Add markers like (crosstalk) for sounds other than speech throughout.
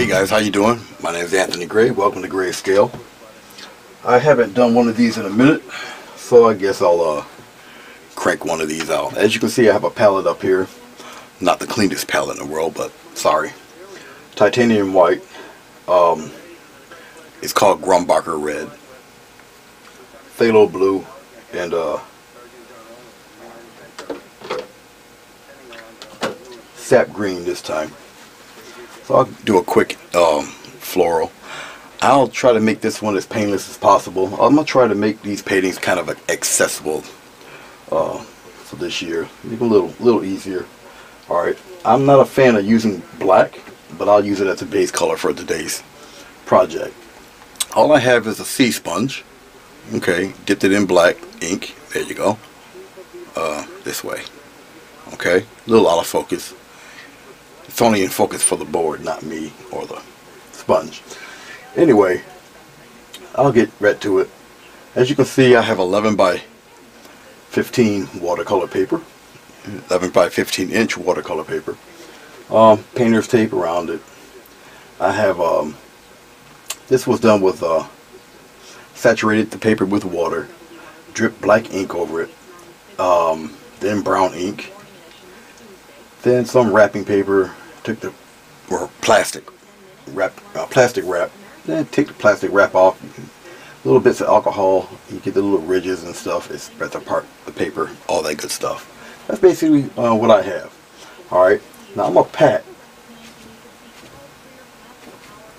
Hey guys, how you doing? My name is Anthony Gray. Welcome to Grayscale. I haven't done one of these in a minute, so I guess I'll uh, crank one of these out. As you can see, I have a palette up here. Not the cleanest palette in the world, but sorry. Titanium white. Um, it's called Grumbacher red. Phthalo blue and uh, sap green this time. So I'll do a quick um, floral. I'll try to make this one as painless as possible. I'm going to try to make these paintings kind of accessible uh, for this year. Make a little, little easier. Alright, I'm not a fan of using black, but I'll use it as a base color for today's project. All I have is a sea sponge. Okay, dipped it in black ink. There you go. Uh, this way. Okay, a little out of focus. It's only in focus for the board, not me or the sponge. Anyway, I'll get right to it. As you can see, I have 11 by 15 watercolor paper. 11 by 15 inch watercolor paper. Um, painter's tape around it. I have, um, this was done with, uh, saturated the paper with water, dripped black ink over it, um, then brown ink, then some wrapping paper, took the or plastic wrap, uh, plastic wrap. Then take the plastic wrap off. Little bits of alcohol. You get the little ridges and stuff. It spreads apart the paper. All that good stuff. That's basically uh, what I have. All right. Now I'm gonna pat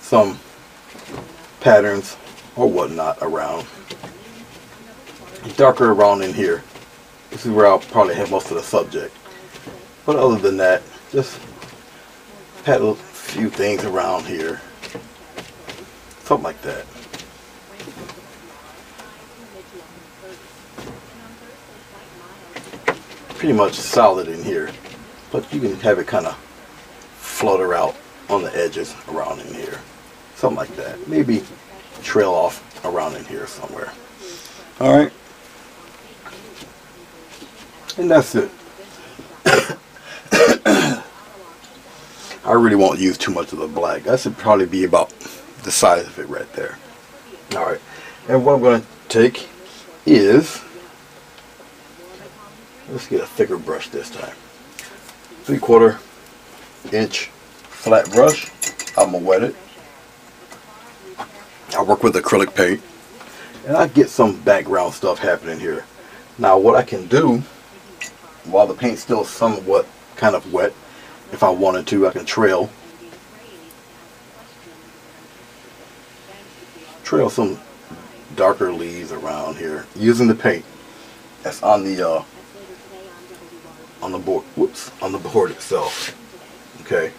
some patterns or whatnot around. Darker around in here. This is where I'll probably have most of the subject. But other than that, just pat a few things around here. Something like that. Pretty much solid in here. But you can have it kind of flutter out on the edges around in here. Something like that. Maybe trail off around in here somewhere. Alright. And that's it. (coughs) (coughs) I really won't use too much of the black. That should probably be about the size of it right there. Alright. And what I'm going to take is, let's get a thicker brush this time. Three quarter inch flat brush. I'm going to wet it. I work with acrylic paint. And I get some background stuff happening here. Now what I can do, while the paint's still somewhat kind of wet, if I wanted to, I can trail. Trail some darker leaves around here using the paint that's on the uh, on the board. Whoops, on the board itself. Okay.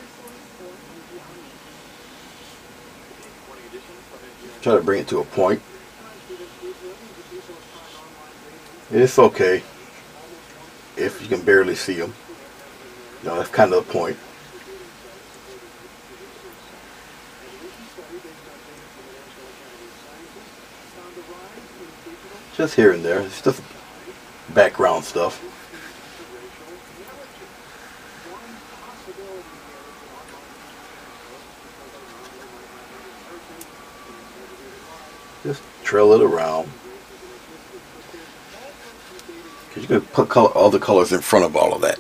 Try to bring it to a point. It's okay if you can barely see them. Know, that's kind of the point. Just here and there. It's just background stuff. Just trail it around. Because you can put color, all the colors in front of all of that.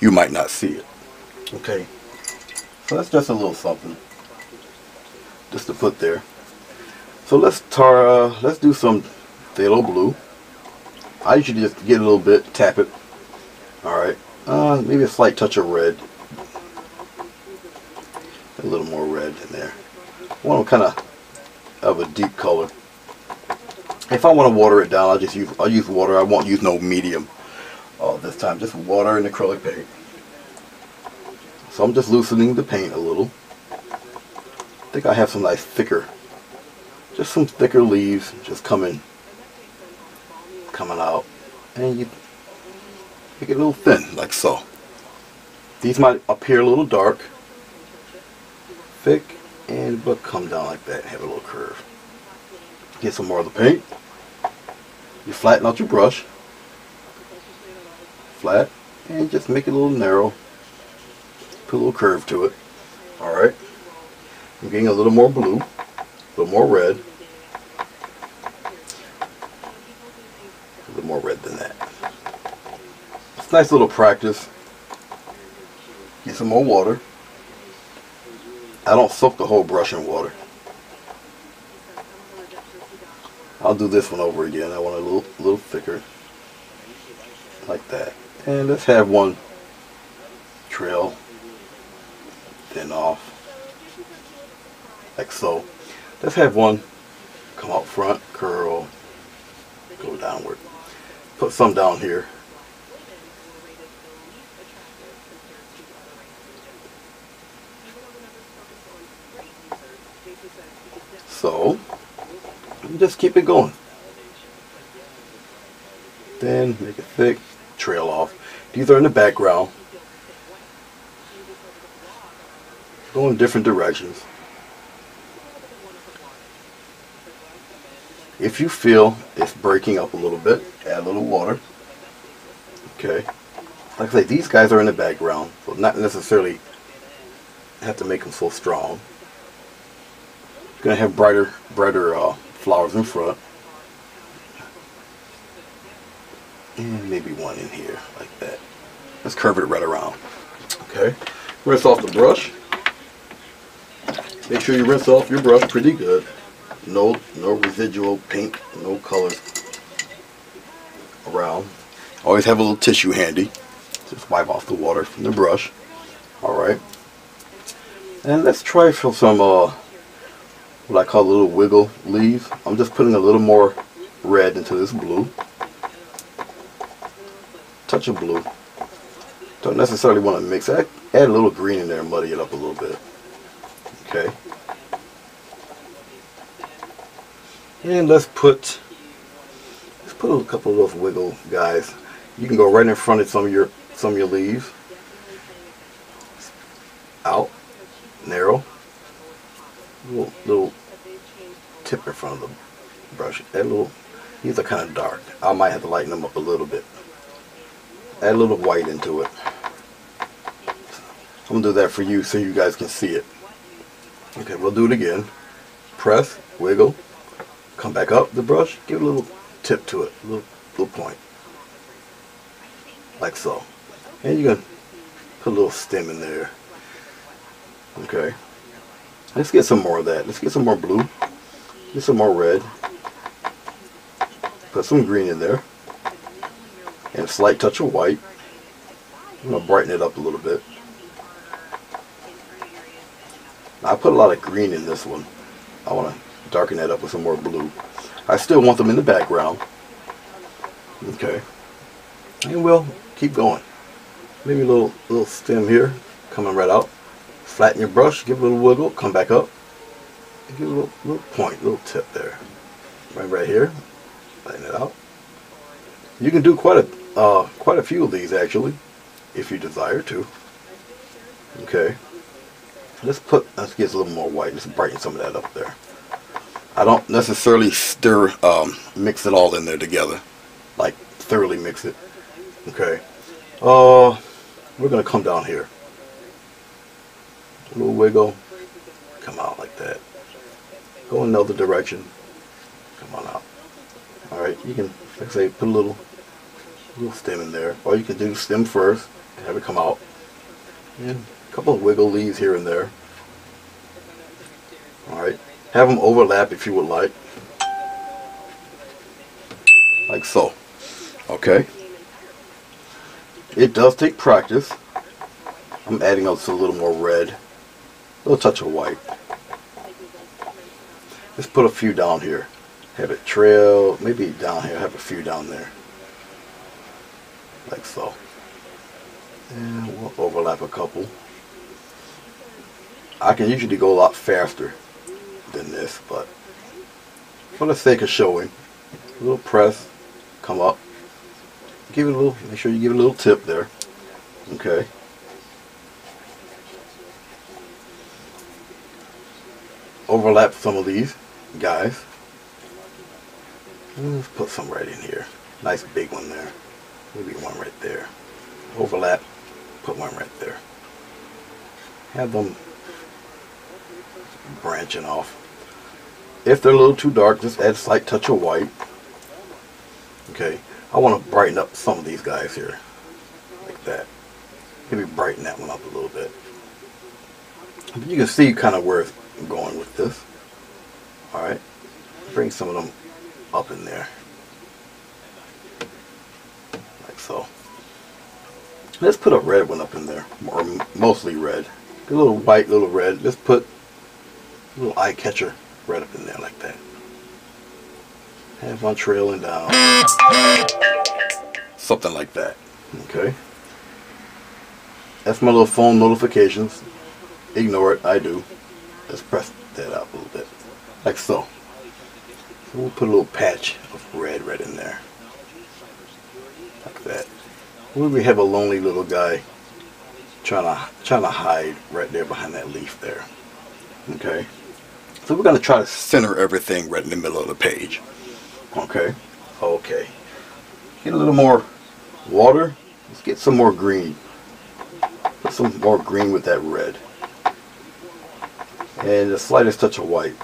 You might not see it. Okay. So that's just a little something. Just to put there. So let's tar, uh, let's do some phthalo blue. I usually just get a little bit, tap it. Alright. Uh, maybe a slight touch of red. A little more red in there. I One kind of of a deep color. If I want to water it down, I'll just use I'll use water. I won't use no medium this time. Just water and acrylic paint. So I'm just loosening the paint a little. I think I have some nice thicker, just some thicker leaves just coming, coming out, and you make it a little thin like so. These might appear a little dark, thick, and but come down like that have a little curve. Get some more of the paint. You flatten out your brush. Flat. And just make it a little narrow. Put a little curve to it. Alright. I'm getting a little more blue, a little more red. A little more red than that. It's nice little practice. Get some more water. I don't soak the whole brush in water. I'll do this one over again. I want a little, little thicker. Like that. And let's have one trail thin off. Like so. Let's have one come out front, curl, go downward. Put some down here. So, just keep it going. Then make it thick, trail off. These are in the background. Go in different directions. If you feel it's breaking up a little bit, add a little water. Okay. Like I say, these guys are in the background, so not necessarily have to make them so strong. Gonna have brighter, brighter uh, flowers in front. And maybe one in here, like that. Let's curve it right around. Okay. Rinse off the brush. Make sure you rinse off your brush pretty good. No, no residual paint, no colors around. Always have a little tissue handy. Just wipe off the water from the brush. Alright. And let's try for some uh, what I call little wiggle leaves. I'm just putting a little more red into this blue. Touch of blue. Don't necessarily want to mix. Add, add a little green in there and muddy it up a little bit. Okay. And let's put let's put a couple of those wiggle guys. You can go right in front of some of your some of your leaves. Out, narrow, little, little tip in front of the brush. A little. These are kind of dark. I might have to lighten them up a little bit. Add a little white into it. I'm gonna do that for you so you guys can see it. Okay, we'll do it again. Press, wiggle, come back up the brush, give a little tip to it, a little, little point. Like so. And you're gonna put a little stem in there. Okay. Let's get some more of that. Let's get some more blue. Get some more red. Put some green in there. And a slight touch of white. I'm going to brighten it up a little bit. I put a lot of green in this one. I want to darken that up with some more blue. I still want them in the background. Okay. And we'll keep going. Maybe a little little stem here coming right out. Flatten your brush, give it a little wiggle, come back up. Give it a little, little point, little tip there. Right right here. Flatten it out. You can do quite a uh, quite a few of these actually, if you desire to. Okay. Let's put let's get a little more white. Let's brighten some of that up there. I don't necessarily stir um, mix it all in there together. Like thoroughly mix it. Okay. Uh we're gonna come down here. A little wiggle. Come out like that. Go another direction. Come on out. Alright, you can like I say put a little little stem in there. Or you can do is stem first and have it come out. And a couple of wiggle leaves here and there. Alright. Have them overlap if you would like. Like so. Okay. It does take practice. I'm adding also a little more red. A little touch of white. Let's put a few down here. Have it trail, maybe down here, have a few down there. Like so. And we'll overlap a couple. I can usually go a lot faster than this, but for the sake of showing, a little press, come up, give it a little, make sure you give it a little tip there, okay. Overlap some of these guys. Let's put some right in here. Nice big one there. Maybe one right there. Overlap, put one right there. Have them branching off. If they're a little too dark, just add a slight touch of white. Okay, I want to brighten up some of these guys here, like that. Maybe brighten that one up a little bit. But you can see kind of where it's going with this. Alright, bring some of them up in there. Like so. Let's put a red one up in there, or mostly red. A little white, little red. Let's put a little eye catcher right up in there like that. Have one trailing down. Something like that. Okay. That's my little phone notifications. Ignore it, I do. Let's press that out a little bit. Like so. so we'll put a little patch of red right in there. That. We have a lonely little guy trying to trying to hide right there behind that leaf there. Okay. So we're going to try to center everything right in the middle of the page. Okay. Okay. Get a little more water. Let's get some more green. Put some more green with that red. And the slightest touch of white.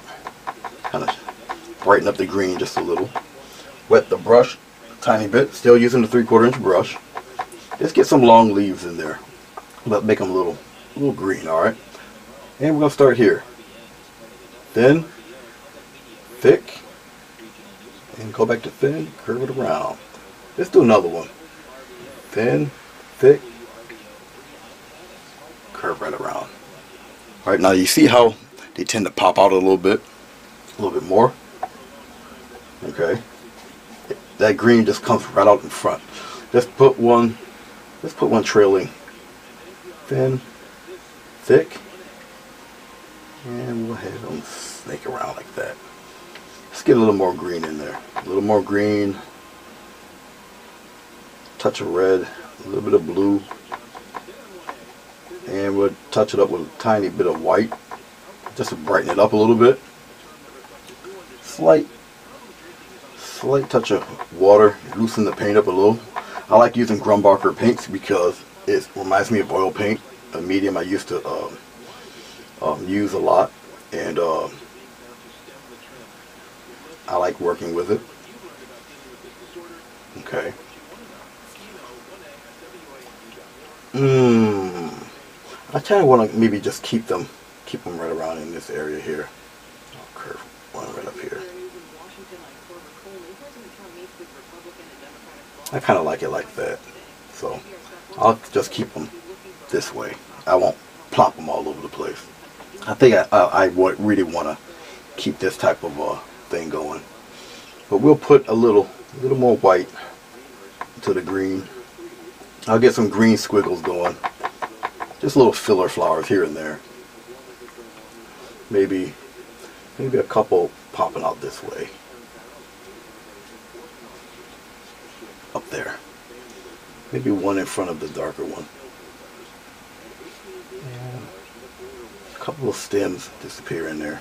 Kind of brighten up the green just a little. Wet the brush tiny bit. Still using the 3 quarter inch brush. Just get some long leaves in there. But make them a little, a little green, alright? And we're to start here thin, thick, and go back to thin, curve it around. Let's do another one. Thin, thick, curve right around. All right, now you see how they tend to pop out a little bit, a little bit more. Okay, that green just comes right out in front. Let's put one. Let's put one trailing. Thin, thick, and we'll have them snake around like that. Let's get a little more green in there. A little more green. Touch of red. A little bit of blue. And we'll touch it up with a tiny bit of white. Just to brighten it up a little bit. Slight, slight touch of water. Loosen the paint up a little. I like using Grumbacher paints because it reminds me of oil paint. A medium I used to um, um, use a lot and uh, I like working with it okay mmm I kind of want to maybe just keep them keep them right around in this area here I'll curve one right up here I kind of like it like that so I'll just keep them this way I won't plop them all over the place I think I, I, I really want to keep this type of uh, thing going. But we'll put a little, a little more white to the green. I'll get some green squiggles going. Just little filler flowers here and there. Maybe, maybe a couple popping out this way. There. Maybe one in front of the darker one. A couple of stems disappear in there.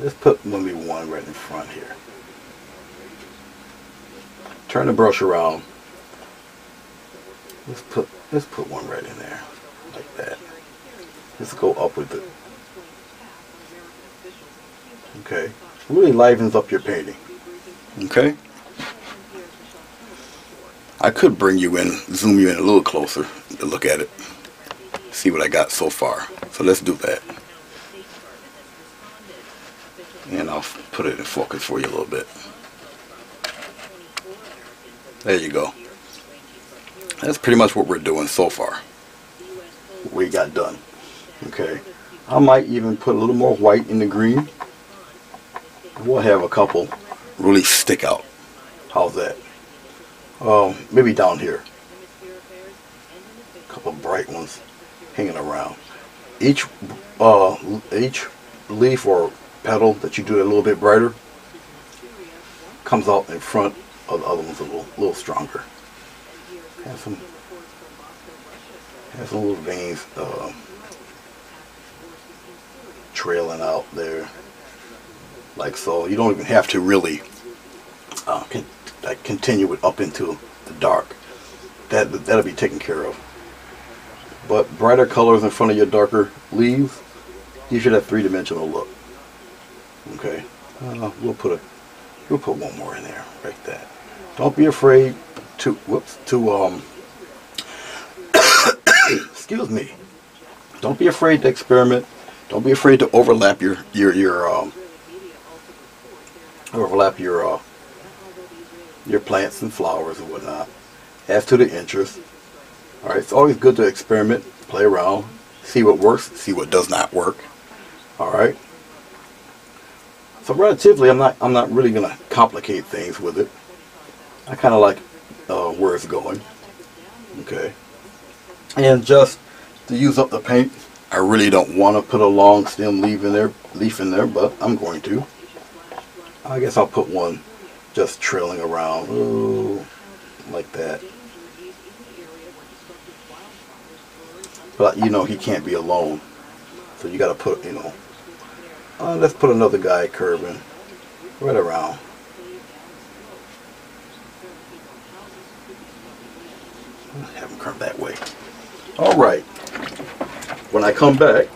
Let's put maybe one right in front here. Turn the brush around. Let's put let's put one right in there. Like that. Let's go up with it. Okay. Really livens up your painting. Okay? I could bring you in, zoom you in a little closer to look at it see what I got so far. So let's do that. And I'll put it in focus for you a little bit. There you go. That's pretty much what we're doing so far. We got done. Okay. I might even put a little more white in the green. We'll have a couple really stick out. How's that? Um, maybe down here. A couple bright ones hanging around. Each uh, each leaf or petal that you do a little bit brighter comes out in front of the other ones a little, little stronger. Have some have some little veins uh, trailing out there, like so. You don't even have to really uh, like continue it up into the dark. That that'll be taken care of. But brighter colors in front of your darker leaves gives you that three-dimensional look. Okay, uh, we'll put a we'll put one more in there, like that. Don't be afraid to whoops to um (coughs) excuse me. Don't be afraid to experiment. Don't be afraid to overlap your your your um overlap your uh your plants and flowers and whatnot. As to the interest. Alright, it's always good to experiment, play around, see what works, see what does not work. Alright. So relatively I'm not I'm not really gonna complicate things with it. I kinda like uh, where it's going. Okay. And just to use up the paint, I really don't want to put a long stem leaf in there leaf in there, but I'm going to. I guess I'll put one just trailing around. Ooh, like that. But you know he can't be alone. So you gotta put, you know, uh, let's put another guy curving right around. Have him curve that way. All right. When I come back,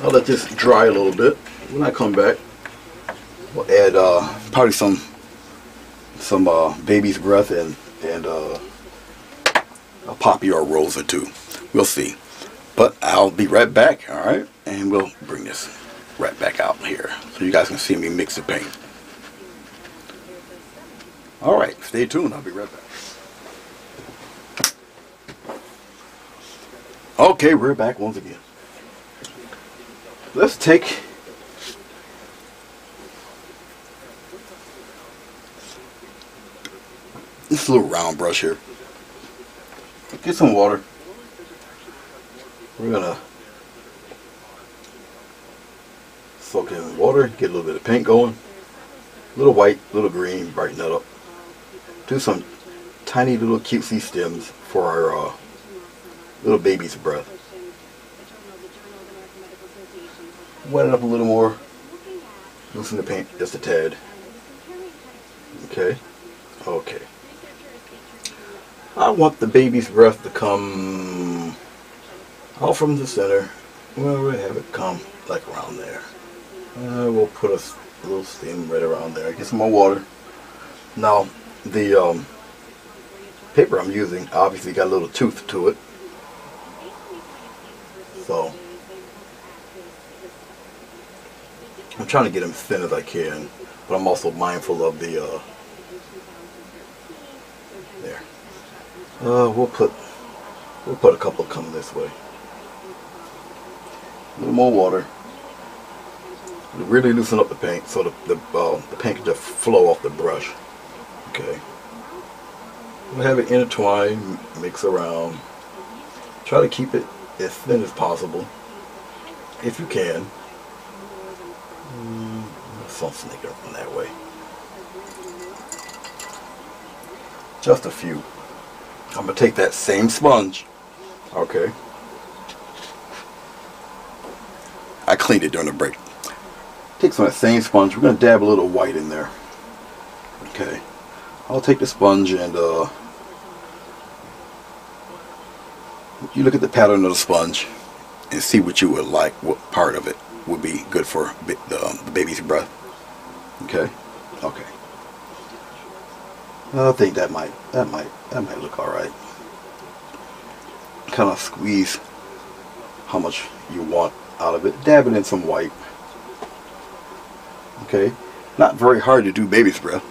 I'll let this dry a little bit. When I come back, we'll add uh, probably some some uh, baby's breath and and uh, a poppy or a rose or two. We'll see. But I'll be right back, all right? And we'll bring this right back out here so you guys can see me mix the paint. All right, stay tuned. I'll be right back. Okay, we're back once again. Let's take this little round brush here. Get some water. We're gonna soak it in water, get a little bit of paint going. A little white, a little green, brighten that up. Do some tiny little cutesy stems for our uh, little baby's breath. Wet it up a little more. Loosen the paint just a tad. Okay. Okay. I want the baby's breath to come out from the center. Well, we'll have it come like around there. Uh, we'll put a little steam right around there. Get some more water. Now, the um, paper I'm using obviously got a little tooth to it. So, I'm trying to get them thin as I can, but I'm also mindful of the, uh, Uh, we'll put, we'll put a couple coming this way. A little more water. Really loosen up the paint so the, the, uh, the paint can just flow off the brush. Okay. We'll have it intertwined, mix around. Try to keep it as thin as possible, if you can. Mm, some sneaker that way. Just a few. I'm gonna take that same sponge. Okay. I cleaned it during the break. Take some of that same sponge. We're gonna dab a little white in there. Okay. I'll take the sponge and uh, you look at the pattern of the sponge and see what you would like, what part of it would be good for the, the baby's breath. Okay, okay. I think that might, that might, that might look all right. Kind of squeeze how much you want out of it. Dab it in some white. Okay, not very hard to do baby's breath.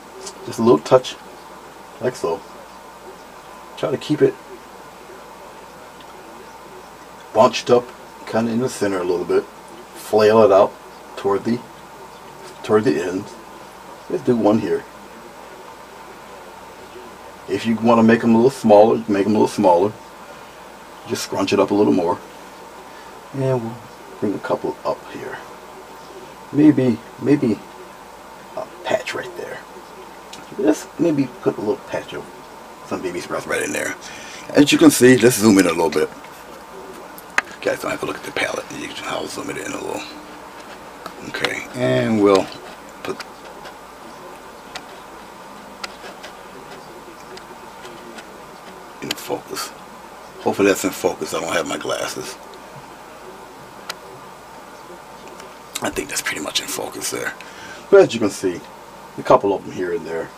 Just a little touch, like so. Try to keep it bunched up kind of in the center a little bit. Flail it out toward the toward the ends. Let's do one here. If you want to make them a little smaller, make them a little smaller. Just scrunch it up a little more. And we'll bring a couple up here. Maybe, maybe a patch right there. Let's maybe put a little patch of some baby's breath right in there. As you can see, let's zoom in a little bit guys don't have to look at the palette. You can, I'll zoom it in a little. Okay, and we'll put in focus. Hopefully that's in focus. I don't have my glasses. I think that's pretty much in focus there. But as you can see, a couple of them here and there.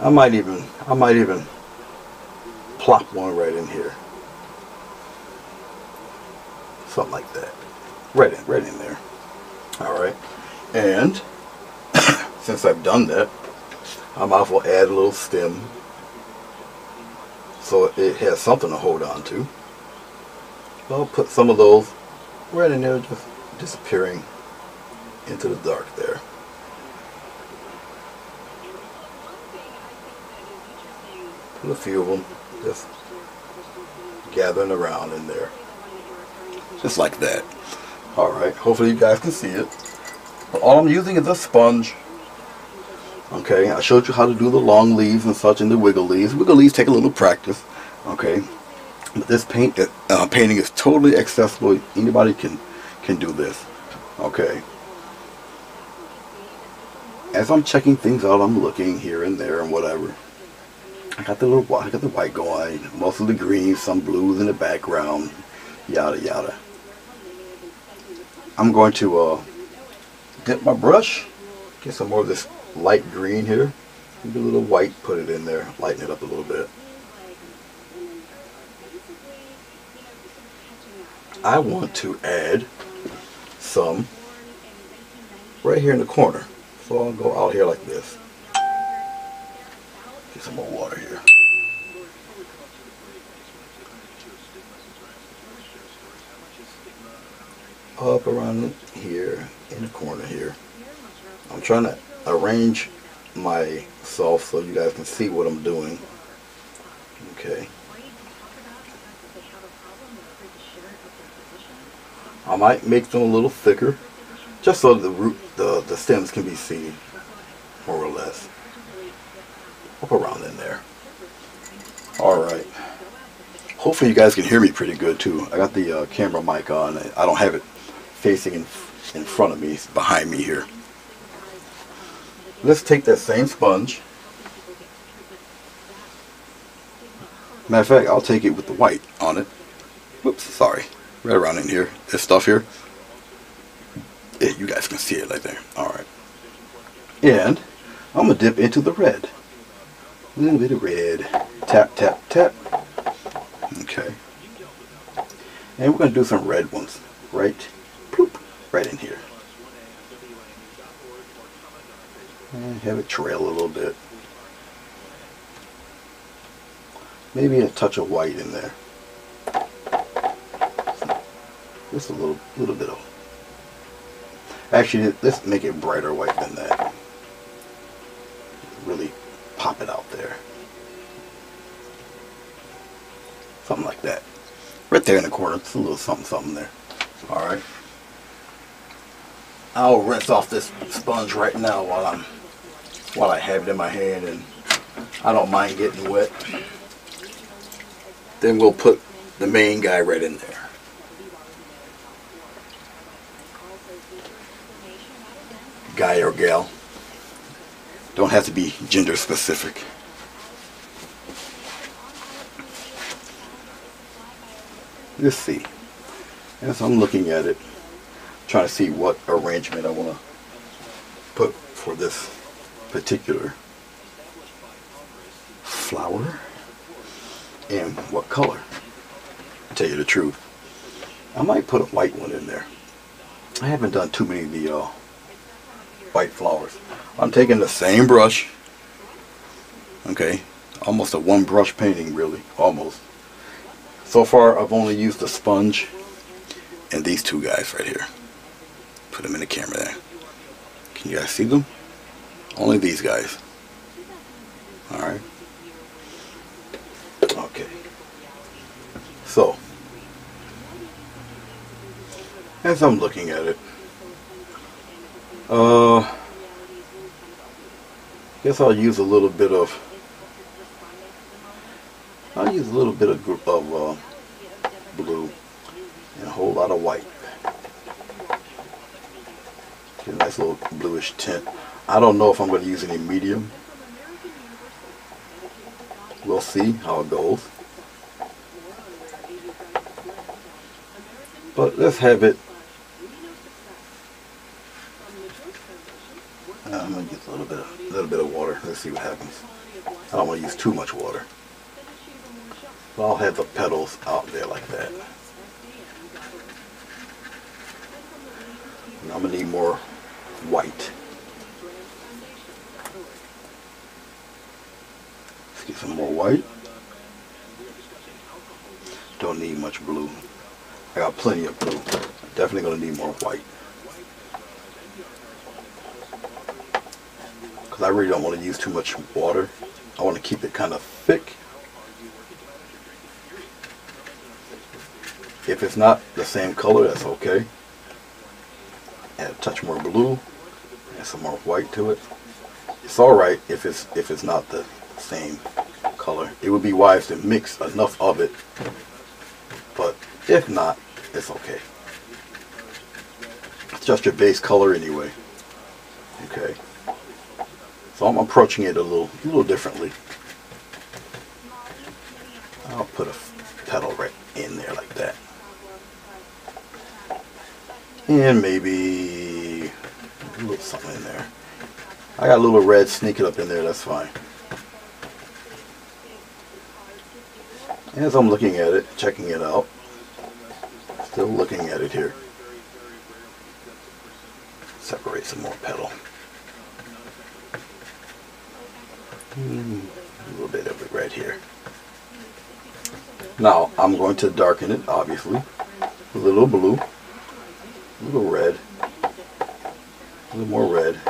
I might even, I might even plop one right in here. Something like that. Right in, right in there. All right. And (coughs) since I've done that, I might as well add a little stem so it has something to hold on to. I'll put some of those right in there, just disappearing into the dark there. Put a few of them just gathering around in there. Just like that. Alright, hopefully you guys can see it. All I'm using is a sponge. Okay, I showed you how to do the long leaves and such and the wiggle leaves. Wiggle leaves take a little practice. Okay, but this paint uh, painting is totally accessible. Anybody can can do this. Okay. As I'm checking things out, I'm looking here and there and whatever. I got the little white, I got the white going, most of the greens, some blues in the background, yada yada. I'm going to uh, dip my brush, get some more of this light green here, maybe a little white, put it in there, lighten it up a little bit. I want to add some right here in the corner. So I'll go out here like this. Get some more water here. Up around here in the corner here. I'm trying to arrange myself so you guys can see what I'm doing. Okay. I might make them a little thicker just so the root the, the stems can be seen more or less. Up around in there. Alright hopefully you guys can hear me pretty good too. I got the uh, camera mic on. I don't have it facing in, in front of me behind me here let's take that same sponge matter of fact I'll take it with the white on it whoops sorry right around in here. This stuff here. Yeah, you guys can see it right there. Alright. And I'm going to dip into the red. A little bit of red. Tap, tap, tap. Okay. And we're going to do some red ones. Right, ploop, right in here. And have it trail a little bit. Maybe a touch of white in there. Just a little, little bit of. Actually, let's make it brighter white than that. Really pop it out there. Something like that. Right there in the corner. It's a little something, something there. All right. I'll rinse off this sponge right now while I'm while I have it in my hand and I don't mind getting wet. Then we'll put the main guy right in there. guy or gal. Don't have to be gender specific. Let's see. As I'm looking at it, trying to see what arrangement I want to put for this particular flower and what color. To tell you the truth, I might put a white one in there. I haven't done too many of the uh, white flowers. I'm taking the same brush, okay, almost a one brush painting really, almost. So far I've only used the sponge and these two guys right here. Put them in the camera there. Can you guys see them? Only these guys. Alright. Okay. So, as I'm looking at it, uh, guess I'll use a little bit of. I'll use a little bit of, of uh, blue and a whole lot of white. Get a nice little bluish tint. I don't know if I'm going to use any medium. We'll see how it goes. But let's have it. Uh, I'm going to get a little bit, of, little bit of water. Let's see what happens. I don't want to use too much water. But I'll have the petals out there like that. And I'm going to need more white. Get some more white. Don't need much blue. I got plenty of blue. Definitely going to need more white. Because I really don't want to use too much water. I want to keep it kind of thick. If it's not the same color, that's okay. Add a touch more blue. Add some more white to it. It's alright if it's if it's not the same color. It would be wise to mix enough of it. But if not, it's okay. It's just your base color anyway. Okay. So I'm approaching it a little, a little differently. I'll put a petal right in there like that. And maybe a little something in there. I got a little red sneaking up in there, that's fine. As I'm looking at it, checking it out, still looking at it here. Separate some more petal. Mm, a little bit of it right here. Now I'm going to darken it, obviously. A little blue, a little red, a little more red.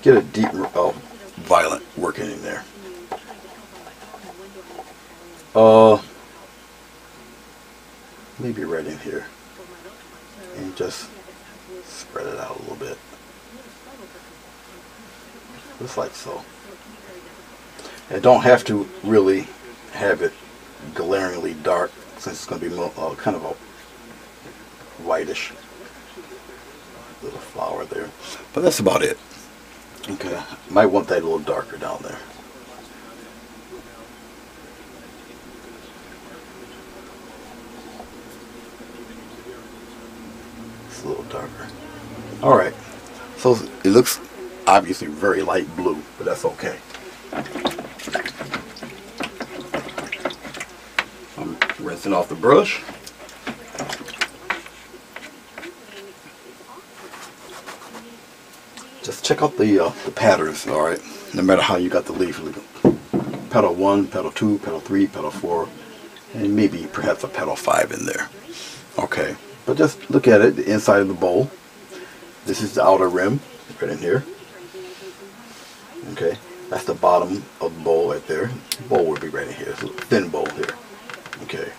Get a deep, oh, violet working in there. Uh, maybe right in here, and just spread it out a little bit, just like so. And don't have to really have it glaringly dark since it's going to be uh, kind of a whitish little flower there. But that's about it. Okay, might want that a little darker down there. Darker. Alright, so it looks obviously very light blue, but that's okay. I'm rinsing off the brush. Just check out the uh, the patterns, all right. No matter how you got the leaf, petal one, petal two, petal three, petal four, and maybe perhaps a petal five in there. Okay, just look at it, the inside of the bowl. This is the outer rim, right in here. Okay, that's the bottom of the bowl right there. The bowl would be right in here. Thin bowl here. Okay.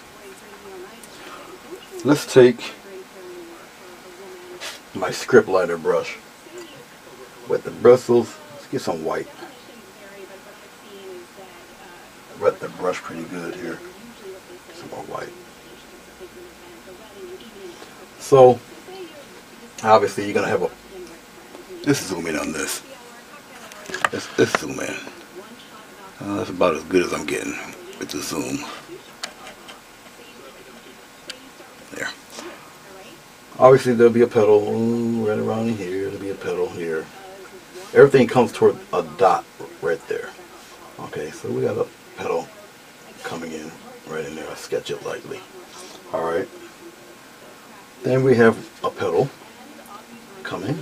Let's take my script liner brush with the bristles. Let's get some white. Wet the brush pretty good here. Some more white. So, obviously you're to have a, let's zoom in on this. Let's, let's zoom in. Uh, that's about as good as I'm getting with the zoom. There. Obviously there'll be a petal right around here. There'll be a petal here. Everything comes toward a dot right there. Okay, so we got a petal coming in right in there. I sketch it lightly. Alright. Then we have a petal coming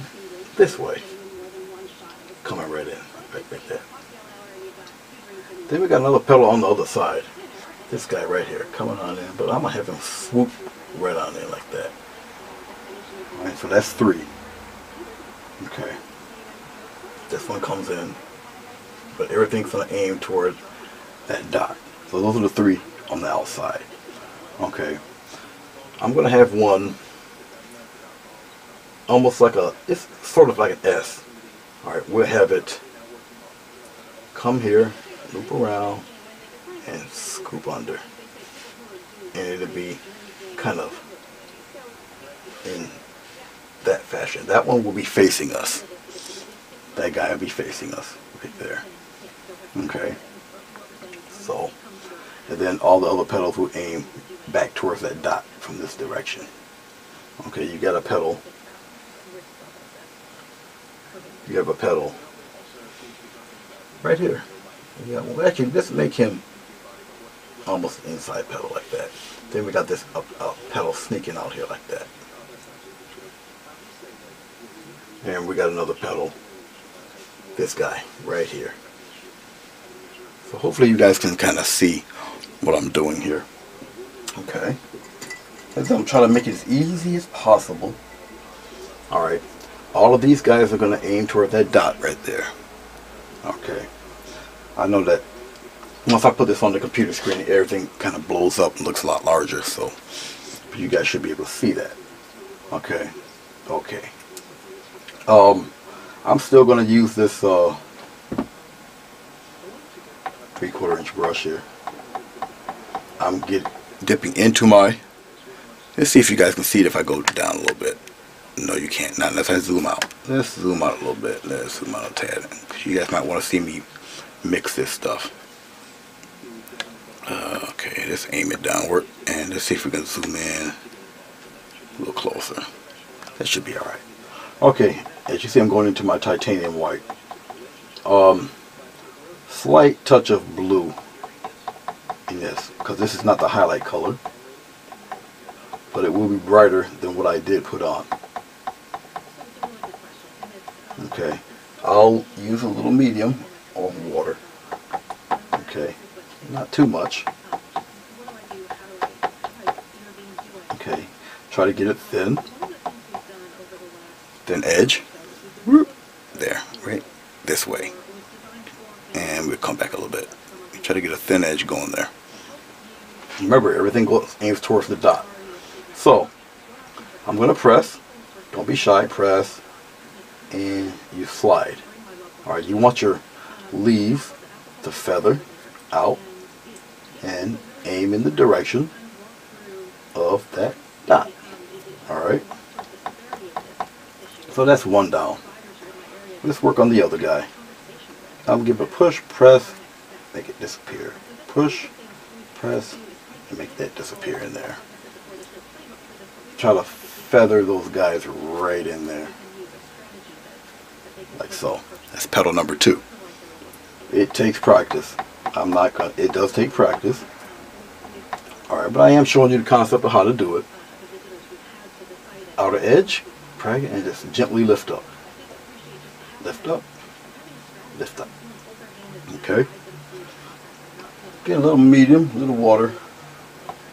this way. Coming right in, right like. Then we got another petal on the other side. This guy right here coming on in, but I'm gonna have him swoop right on in like that. Alright, so that's three. Okay. This one comes in, but everything's gonna aim toward that dot. So those are the three on the outside. Okay. I'm gonna have one almost like a, it's sort of like an S. Alright, we'll have it come here, loop around, and scoop under. And it'll be kind of in that fashion. That one will be facing us. That guy will be facing us right there. Okay. So, and then all the other petals will aim back towards that dot from this direction. Okay, you got a petal. You have a petal right here. Yeah, well, actually, let's make him almost inside petal like that. Then we got this up, up petal sneaking out here like that. And we got another petal, this guy right here. So hopefully you guys can kind of see what I'm doing here. Okay. I'm trying to make it as easy as possible. Alright. All of these guys are going to aim toward that dot right there. Okay. I know that once I put this on the computer screen, everything kind of blows up and looks a lot larger. So you guys should be able to see that. Okay. Okay. Um, I'm still going to use this uh, three quarter inch brush here. I'm get dipping into my. Let's see if you guys can see it if I go down a little bit. No, you can't. Not unless I zoom out. Let's zoom out a little bit. Let's zoom out a tad. You guys might want to see me mix this stuff. Uh, okay, let's aim it downward and let's see if we can zoom in a little closer. That should be alright. Okay, as you see I'm going into my titanium white. Um, slight touch of blue in this because this is not the highlight color but it will be brighter than what I did put on. Okay, I'll use a little medium of water. Okay, not too much. Okay, try to get it thin. Thin edge. There, right? This way. And we'll come back a little bit. Try to get a thin edge going there. Remember, everything goes aims towards the dot. So, I'm going to press. Don't be shy. Press. And you slide. Alright, you want your leave the feather out and aim in the direction of that dot. Alright. So that's one down. Let's work on the other guy. I'll give a push, press, make it disappear. Push, press, and make that disappear in there. Try to feather those guys right in there. Like so. That's petal number two. It takes practice. I'm not gonna, it does take practice. Alright, but I am showing you the concept of how to do it. Outer edge, drag and just gently lift up. Lift up, lift up. Okay. Get a little medium, a little water.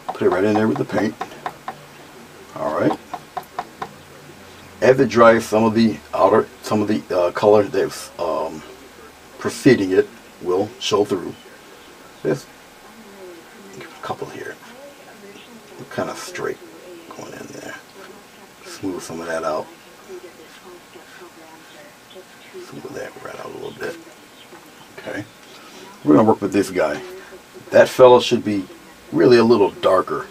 Put it right in there with the paint. Alright. As it dries, some of the outer, some of the uh, color that's um, preceding it will show through. Just a couple here. Kind of straight going in there. Smooth some of that out. Smooth that right out a little bit. Okay. We're going to work with this guy. That fellow should be really a little darker.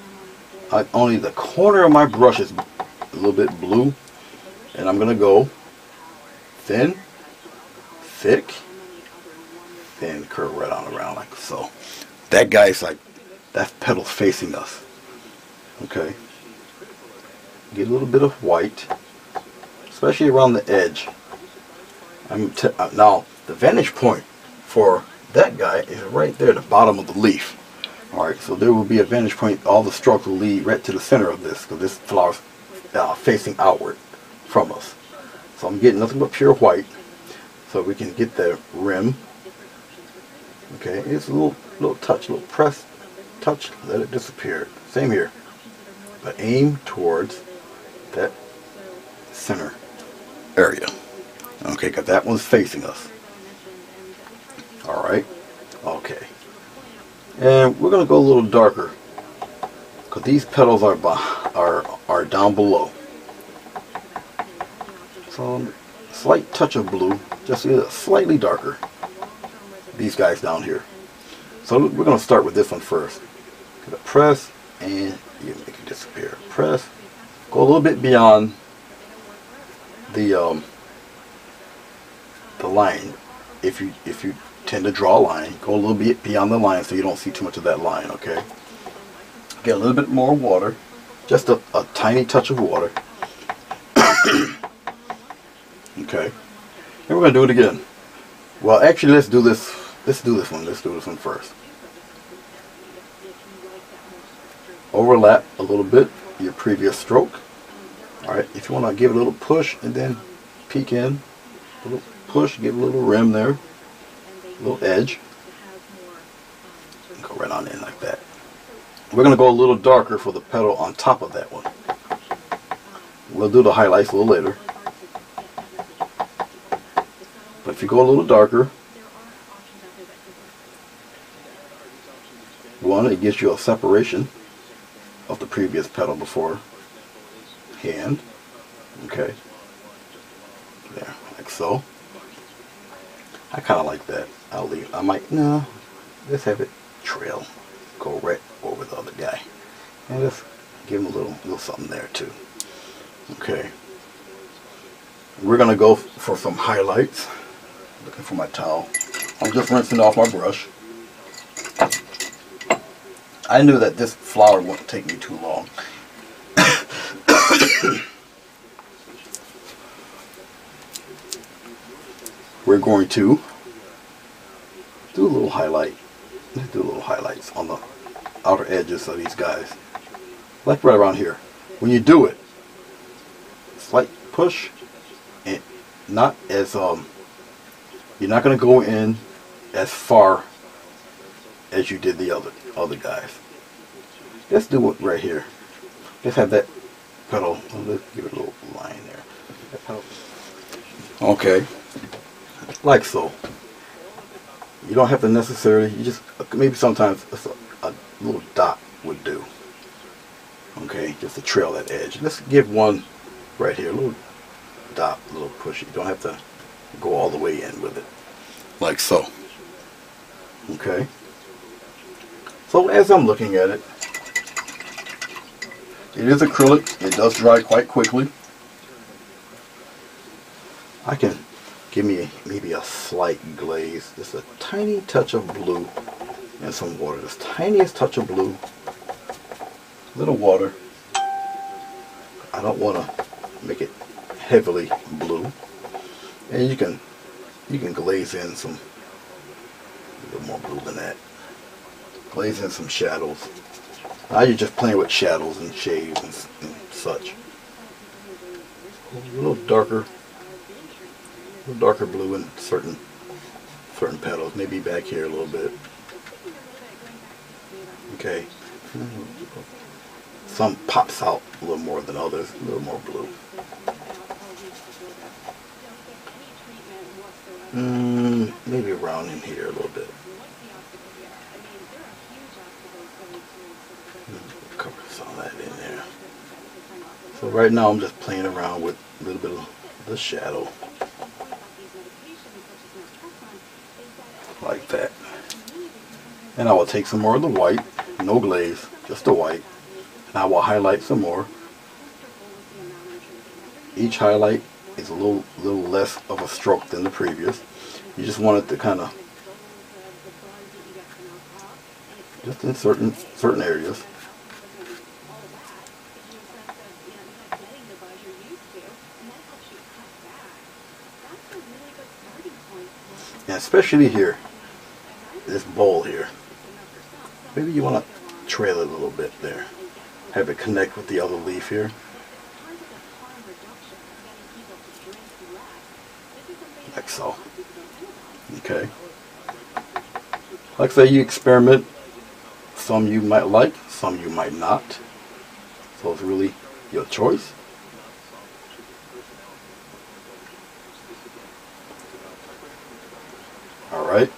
I, only the corner of my brush is a little bit blue. And I'm going to go thin, thick, thin, curve right on around like so. That guy's like, that petal's facing us. Okay. Get a little bit of white, especially around the edge. I'm uh, now, the vantage point for that guy is right there at the bottom of the leaf. Alright, so there will be a vantage point, all the strokes will lead right to the center of this, because this flower's uh, facing outward from us. So I'm getting nothing but pure white, so we can get the rim. Okay, it's a little, little touch, little press, touch, let it disappear. Same here. But aim towards that center area. Okay, because that one's facing us. Alright. Okay. And we're going to go a little darker. Because these petals are, are, are down below. Slight touch of blue. Just slightly darker. These guys down here. So we're going to start with this one first. Press and you make it disappear. Press. Go a little bit beyond the um, the line. If you if you tend to draw a line, go a little bit beyond the line so you don't see too much of that line. Okay. Get a little bit more water, just a, a tiny touch of water. Okay. And we're gonna do it again. Well, actually, let's do this. Let's do this one. Let's do this one first. Overlap a little bit your previous stroke. All right. If you want to give it a little push and then peek in, a little push, give a little rim there, a little edge. Go right on in like that. We're to go a little darker for the petal on top of that one. We'll do the highlights a little later. But if you go a little darker, one, it gives you a separation of the previous petal before hand. Okay. There, like so. I kind of like that. I'll leave. I might, no, let's have it trail. Go right over the other guy. And just give him a little, little something there too. Okay. We're going to go for some highlights. Looking for my towel. I'm just rinsing off my brush. I knew that this flower wouldn't take me too long. (coughs) We're going to do a little highlight. Let's do a little highlights on the outer edges of these guys. Like right around here. When you do it, slight push and not as um you're not going to go in as far as you did the other other guys. Let's do it right here. Let's have that petal. Let's give it a little line there. Okay, like so. You don't have to necessarily. You just maybe sometimes a, a little dot would do. Okay, just to trail that edge. Let's give one right here, a little dot, a little push. You don't have to go all the way in with it, like so. Okay. So as I'm looking at it, it is acrylic. It does dry quite quickly. I can give me a, maybe a slight glaze, just a tiny touch of blue and some water. Just tiniest touch of blue, a little water. I don't want to make it heavily blue. And you can you can glaze in some a little more blue than that. Glaze in some shadows. Now you're just playing with shadows and shades and, and such. A little darker, a little darker blue in certain certain petals. Maybe back here a little bit. Okay. Some pops out a little more than others, a little more blue. Mm, maybe around in here a little bit. Cover some that in there. So right now I'm just playing around with a little bit of the shadow. Like that. And I will take some more of the white, no glaze, just the white. And I will highlight some more. Each highlight is a little little less of a stroke than the previous. You just want it to kind of just in certain certain areas. And especially here, this bowl here. Maybe you want to trail it a little bit there. Have it connect with the other leaf here. So. Okay. Like I say, you experiment. Some you might like, some you might not. So it's really your choice. Alright.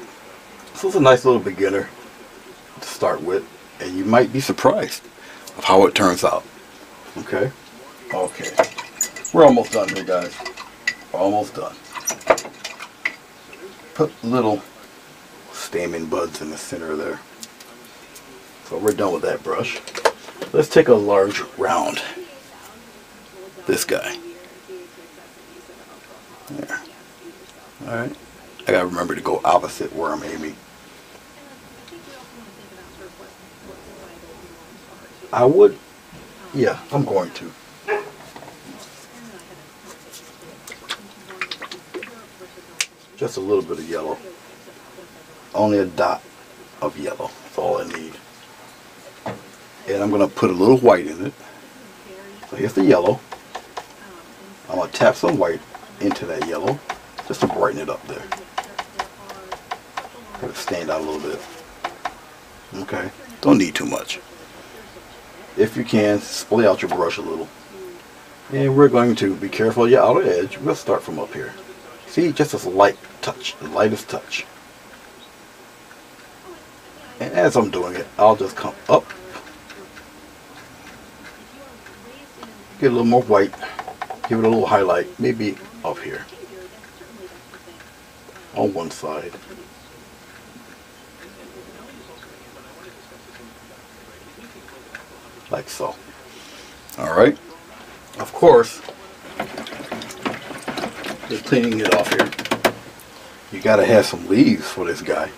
So it's a nice little beginner to start with. And you might be surprised of how it turns out. Okay? Okay. We're almost done here, guys. Almost done put little stamen buds in the center there. So we're done with that brush. Let's take a large round. This guy. There. Alright. I gotta remember to go opposite where I'm aiming. I would, yeah, I'm going to. Just a little bit of yellow. Only a dot of yellow. That's all I need. And I'm going to put a little white in it. So here's the yellow. I'm going to tap some white into that yellow just to brighten it up there. Let it stand out a little bit. Okay. Don't need too much. If you can, splay out your brush a little. And we're going to be careful your outer edge. We'll start from up here. See, just a light touch, the lightest touch. And as I'm doing it, I'll just come up. Get a little more white. Give it a little highlight, maybe up here. On one side. Like so. Alright. Of course, just cleaning it off here. You gotta have some leaves for this guy.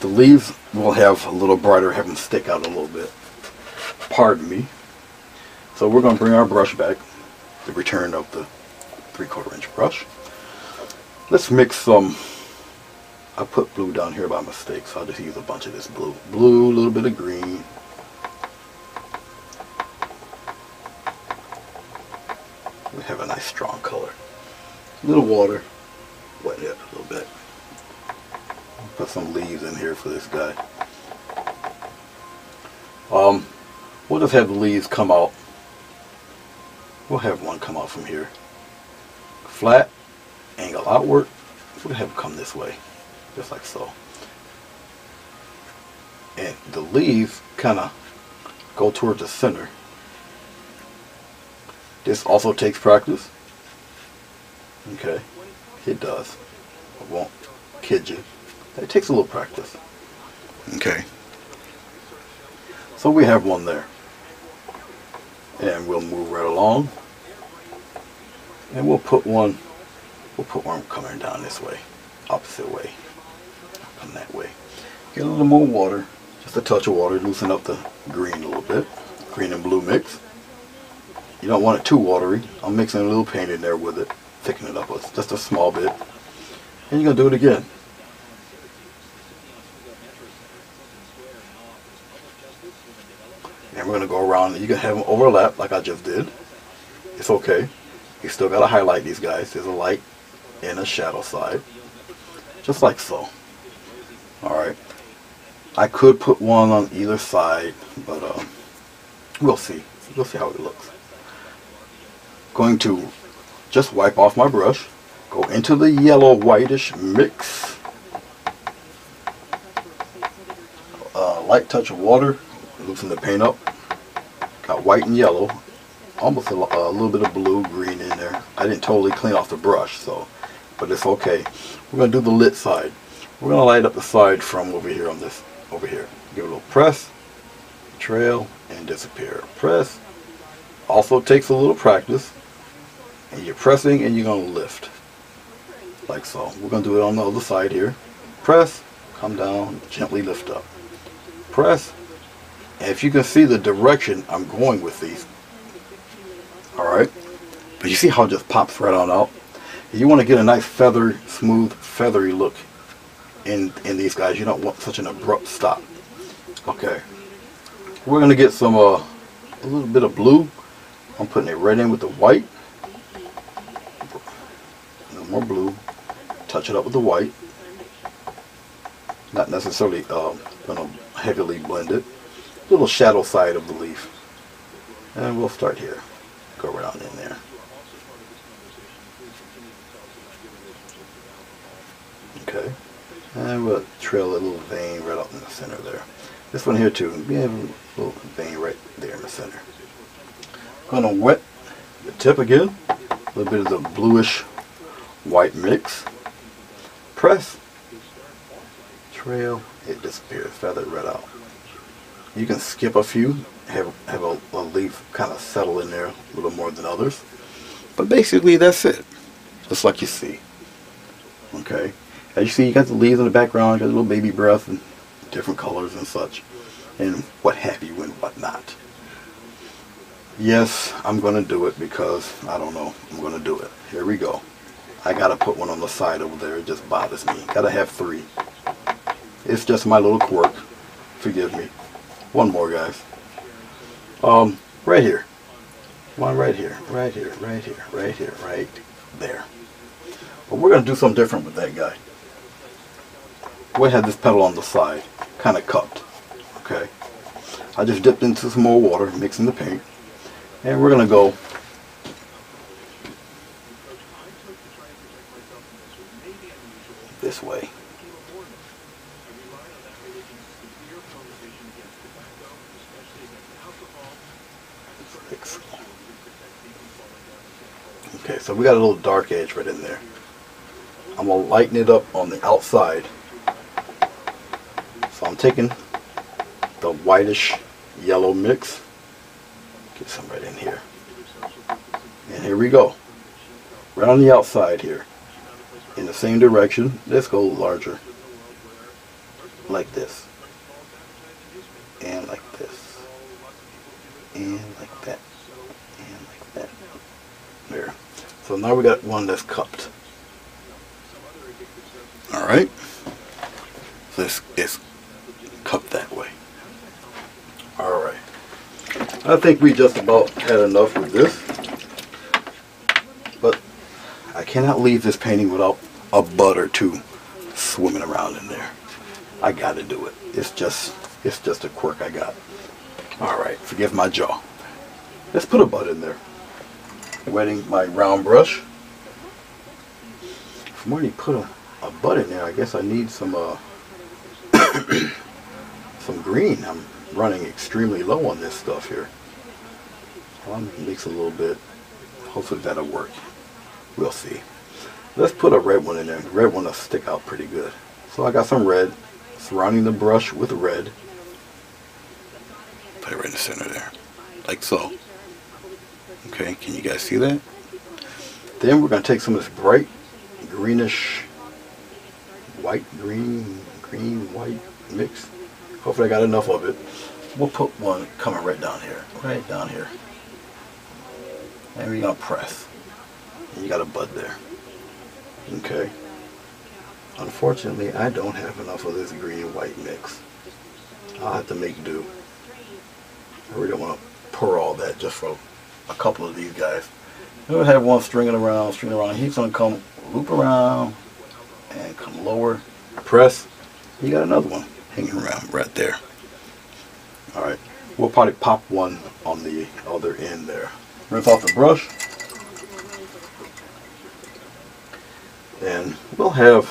The leaves will have a little brighter, have them stick out a little bit. Pardon me. So we're gonna bring our brush back, the return of the three quarter inch brush. Let's mix some, I put blue down here by mistake, so I'll just use a bunch of this blue. Blue, a little bit of green. We have a nice strong color. A little water, here for this guy. Um, we'll just have leaves come out. We'll have one come out from here. Flat, angle outward. We'll have it come this way, just like so. And the leaves kind of go towards the center. This also takes practice. Okay, it does. I won't kid you. It takes a little practice. Okay. So we have one there. And we'll move right along. And we'll put one, we'll put one coming down this way, opposite way. Come that way. Get a little more water, just a touch of water, loosen up the green a little bit. Green and blue mix. You don't want it too watery. I'm mixing a little paint in there with it, thicken it up with just a small bit. And you're going to do it again. And we're going to go around. You can have them overlap like I just did. It's okay. You still got to highlight these guys. There's a light and a shadow side. Just like so. Alright. I could put one on either side, but uh, we'll see. We'll see how it looks. Going to just wipe off my brush. Go into the yellow whitish mix. Uh, light touch of water. Loosen the paint up. White and yellow. Almost a, a little bit of blue, green in there. I didn't totally clean off the brush, so, but it's okay. We're going to do the lit side. We're going to light up the side from over here on this, over here. Give it a little press, trail, and disappear. Press. Also takes a little practice. And you're pressing and you're going to lift. Like so. We're going to do it on the other side here. Press, come down, gently lift up. Press. If you can see the direction I'm going with these. Alright. But you see how it just pops right on out. You want to get a nice feather, smooth, feathery look in, in these guys. You don't want such an abrupt stop. Okay. We're going to get some, uh, a little bit of blue. I'm putting it right in with the white. Little more blue. Touch it up with the white. Not necessarily uh, going to heavily blend it. Little shadow side of the leaf. And we'll start here. Go around in there. Okay. And we'll trail a little vein right up in the center there. This one here too. We have a little vein right there in the center. Gonna wet the tip again. A little bit of the bluish white mix. Press. Trail. It disappears. Feather right out. You can skip a few. Have, have a, a leaf kind of settle in there a little more than others. But basically that's it. Just like you see. Okay. As you see, you got the leaves in the background, got a little baby breath and different colors and such. And what have you and what not. Yes, I'm going to do it because, I don't know, I'm going to do it. Here we go. I gotta put one on the side over there. It just bothers me. Gotta have three. It's just my little quirk. Forgive me. One more, guys. Um, right here. One right here, right here, right here, right here, right there. But we're gonna do something different with that guy. We had this petal on the side, kind of cupped. Okay. I just dipped into some more water, mixing the paint, and we're gonna go this way. Okay, so we got a little dark edge right in there. I'm gonna lighten it up on the outside. So I'm taking the whitish yellow mix. Get some right in here. And here we go. Right on the outside here. In the same direction. Let's go larger. Like this. And like this. And like that. And like that. There. So now we got one that's cupped. Alright. So it's, it's cupped that way. Alright. I think we just about had enough with this. But I cannot leave this painting without a bud or two swimming around in there. I gotta do it. It's just it's just a quirk I got. Alright, forgive my jaw. Let's put a bud in there. Wetting my round brush. I'm already put a, a in there, I guess I need some uh (coughs) some green. I'm running extremely low on this stuff here. I'll mix a little bit. Hopefully that'll work. We'll see. Let's put a red one in there. The red one will stick out pretty good. So I got some red, surrounding the brush with red. Put it right in the center there, like so. Okay, can you guys see that? Then we're going to take some of this bright greenish white, green, green, white mix. Hopefully I got enough of it. We'll put one coming right down here, right down here. And we're going to press. And you got a bud there. Okay. Unfortunately, I don't have enough of this green white mix. I'll have to make do. I really don't want to pour all that just for a couple of these guys. We'll have one stringing around, stringing around. He's to come loop around and come lower, press. You got another one hanging around right there. All right. We'll probably pop one on the other end there. Rinse off the brush. And we'll have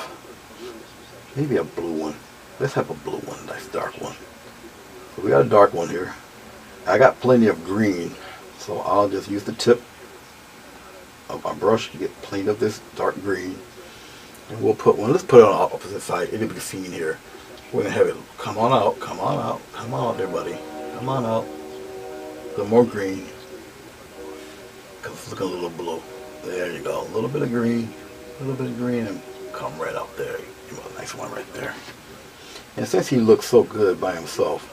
maybe a blue one. Let's have a blue one, nice dark one. So we got a dark one here. I got plenty of green, so I'll just use the tip of my brush to get plenty of this dark green. And we'll put one, let's put it on the opposite side. It'll be seen here. We're gonna have it come on out, come on out, come on out there, buddy. Come on out. A little more green. Cause it's looking a little blue. There you go. A little bit of green, a little bit of green, and come right up there. You a nice one right there. And since he looks so good by himself,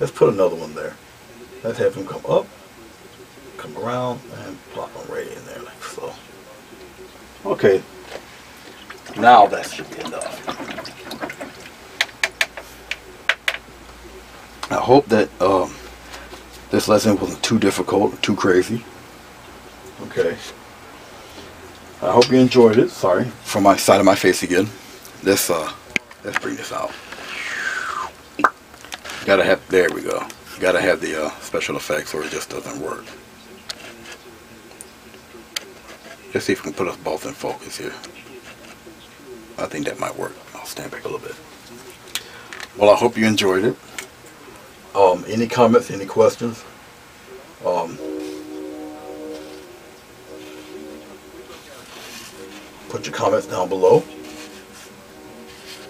let's put another one there. Let's have him come up, come around, and plop them right in there like so. Okay. Now that should be enough. I hope that um, this lesson wasn't too difficult, too crazy. Okay. I hope you enjoyed it. Sorry for my side of my face again. Let's uh, let's bring this out. Gotta have. There we go. Gotta have the uh, special effects, or it just doesn't work. Let's see if we can put us both in focus here. I think that might work. I'll stand back a little bit. Well, I hope you enjoyed it. Um, any comments, any questions? Um, put your comments down below.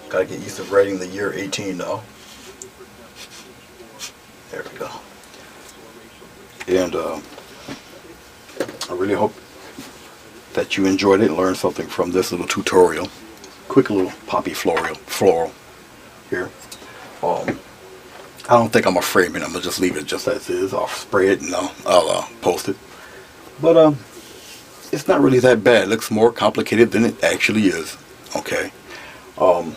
Gotta get used to writing the year 18 now. There we go. And uh, I really hope that you enjoyed it and learned something from this little tutorial. Quick little poppy floral, floral here. Um, I don't think I'm gonna frame it. I'm gonna just leave it just as is. I'll spray it and I'll, I'll uh, post it. But um, it's not really that bad. It looks more complicated than it actually is. Okay. Um,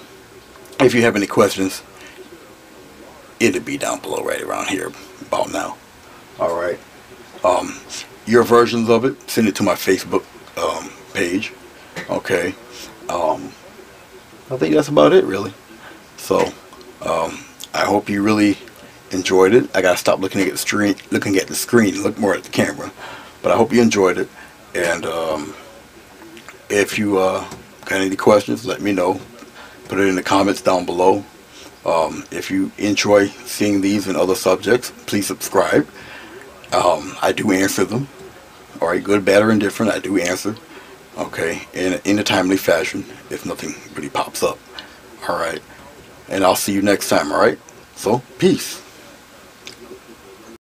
if you have any questions, it'll be down below right around here about now. All right. Um, your versions of it, send it to my Facebook um, page. Okay. Um, I think that's about it, really. So, um, I hope you really enjoyed it. I gotta stop looking at the screen, looking at the screen, look more at the camera. But I hope you enjoyed it. And um, if you uh, got any questions, let me know. Put it in the comments down below. Um, if you enjoy seeing these and other subjects, please subscribe. Um, I do answer them. All right, good, bad, or indifferent, I do answer. Okay, in, in a timely fashion if nothing really pops up. All right, and I'll see you next time, all right? So, peace.